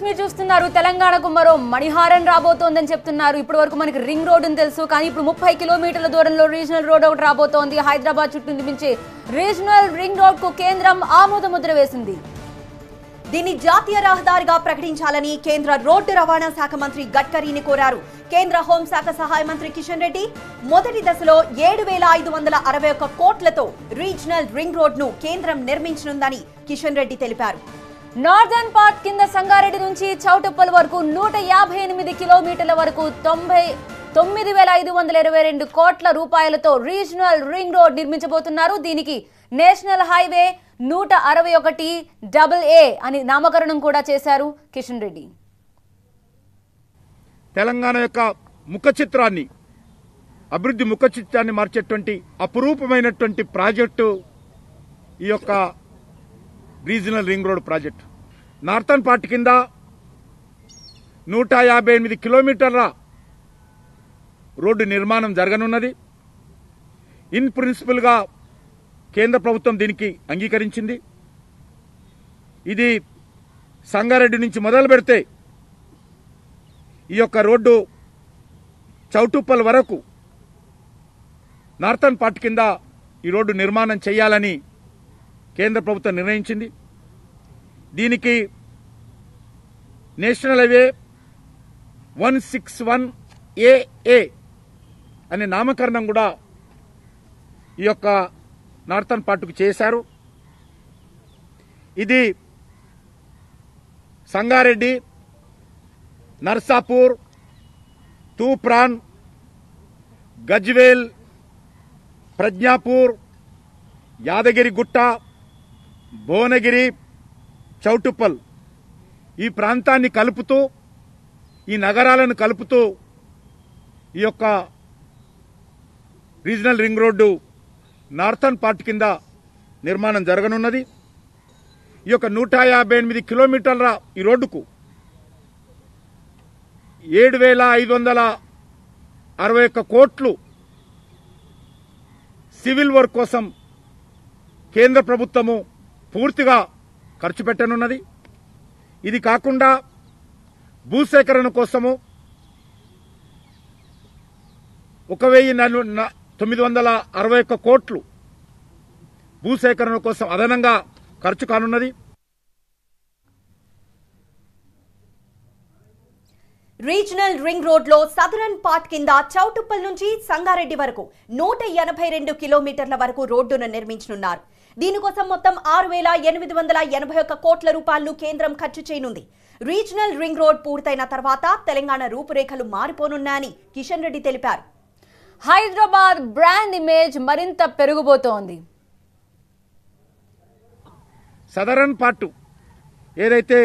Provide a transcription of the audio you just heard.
TV చూస్తున్నారు. తెలంగాణకు మరో మణిహారం రాబోతోందని చెప్తున్నారు. ఇప్పటి వరకు మనకి రింగ్ రోడ్ అని తెలుసు కానీ ఇప్పుడు ముప్పై కిలోమీటర్ల దూరంలో రీజనల్ రోడ్ ఒకటి రాబోతోంది. హైదరాబాద్ చుట్టూ నిర్మించే రీజనల్ రింగ్ రోడ్కు కేంద్రం ఆమోద ముద్ర వేసింది. దీన్ని జాతీయ రహదారిగా ప్రకటించాలని కేంద్ర రోడ్డు రవాణా శాఖ మంత్రి గడ్కరీని కోరారు. కేంద్ర హోంశాఖ సహాయ మంత్రి కిషన్ రెడ్డి మొదటి దశలో ఏడు వేల ఐదు వందల అరవై ఒక్క కోట్లతో రీజనల్ రింగ్ రోడ్ను కేంద్రం నిర్మించనుందని కిషన్ రెడ్డి తెలిపారు. నార్దర్న్ పార్ట్ కింద సంగారెడ్డి నుంచి చౌటుప్పల్ వరకు నూట యాభై ఎనిమిది కిలోమీటర్ల వరకు తొంభై తొమ్మిది వేల ఐదు వందల ఇరవై రెండు కోట్ల రూపాయలతో రీజనల్ రింగ్ రోడ్ నిర్మించబోతున్నారు. దీనికి నేషనల్ హైవే నూట అరవై ఒకటి డబుల్ ఏ అని నామకరణం కూడా చేశారు కిషన్ రెడ్డి. తెలంగాణ యొక్క ముఖ చిత్రాన్ని అభివృద్ధి ముఖ చిత్రాన్ని మార్చేటువంటి అపురూపమైనటువంటి ప్రాజెక్టు ఈ యొక్క regional ring road project. Northern part కింద నూట యాభై ఎనిమిది కిలోమీటర్ల రోడ్డు నిర్మాణం జరగనున్నది. ఇన్ ప్రిన్సిపల్గా కేంద్ర ప్రభుత్వం దీనికి అంగీకరించింది. ఇది సంగారెడ్డి నుంచి మొదలు పెడితే ఈ యొక్క రోడ్డు చౌటుప్పల్ వరకు నార్థన్ పార్ట్ కింద ఈ రోడ్డు నిర్మాణం చేయాలని కేంద్ర ప్రభుత్వం నిర్ణయించింది. దీనికి national highway one six one AA అనే నామకరణం కూడా ఈ యొక్క నార్థన్ పార్ట్కు చేశారు. ఇది సంగారెడ్డి నర్సాపూర్ తూప్రాన్ గజ్వేల్ ప్రజ్ఞాపూర్ యాదగిరిగుట్ట భువనగిరి చౌటుప్పల్ ఈ ప్రాంతాన్ని కలుపుతూ ఈ నగరాలను కలుపుతూ ఈ యొక్క regional ring road northern part కింద నిర్మాణం జరగనున్నది. ఈ యొక్క నూట యాభై ఎనిమిది కిలోమీటర్ల ఈ రోడ్డుకు ఏడు వేల ఐదు వందల అరవై ఒక్క కోట్లు సివిల్ వర్క్ కోసం కేంద్ర ప్రభుత్వము పూర్తిగా ఖర్చు పెట్టనున్నది. ఇది కాకుండా భూసేకరణ కోసము ఒక వెయ్యి నలు- తొమ్మిది వందల అరవై ఒక్క కోట్లు భూసేకరణ కోసం అదనంగా ఖర్చు కానున్నది. రీజనల్ రింగ్ రోడ్లో సదరన్ పార్ట్ కింద చౌటుప్పల్ నుంచి సంగారెడ్డి వరకు నూట ఎనభై రెండు కిలోమీటర్ల వరకు రోడ్డును నిర్మించనున్నారు. దీనికోసం మొత్తం ఆరు వేల ఎనిమిది వందల ఎనభై ఒక్క కోట్ల రూపాయలను కేంద్రం ఖర్చు చేయనుంది. రీజనల్ రింగ్ రోడ్ పూర్తయిన తర్వాత తెలంగాణ రూపురేఖలు మారిపోనున్నాయని కిషన్ రెడ్డి తెలిపారు. హైదరాబాద్ బ్రాండ్ ఇమేజ్ మరింత పెరుగుబోతోంది సదరన్ పార్ట్ ఏదైతే